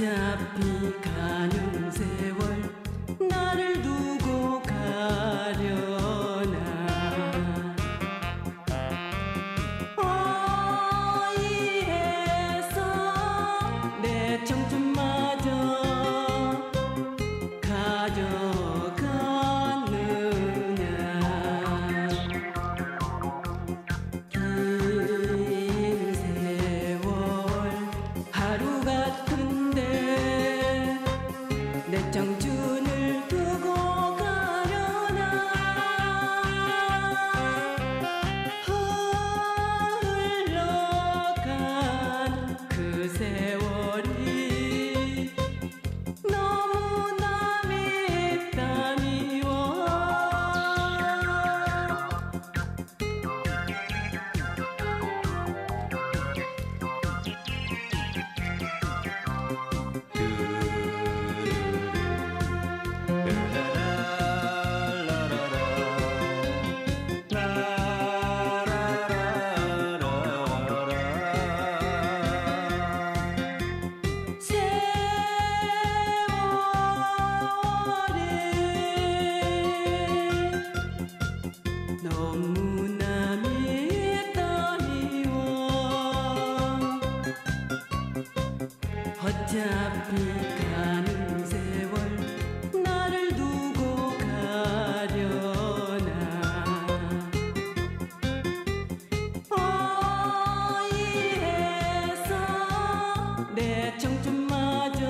어차피 가는 세월 나를 두고 가려나. 청춘마저 가져 don't do 잡히 가는 세월 나를 두고 가려나. 어이해서 내 청춘마저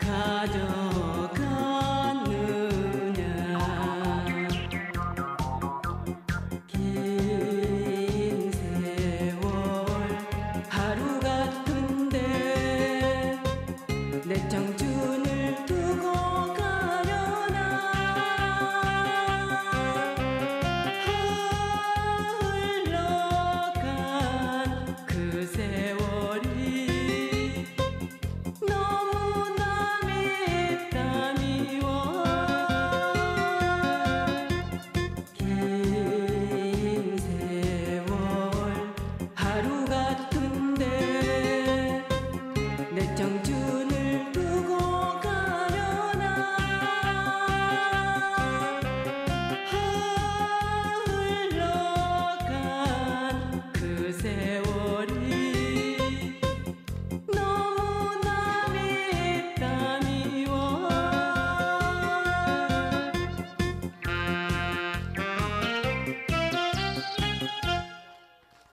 가져 Don't.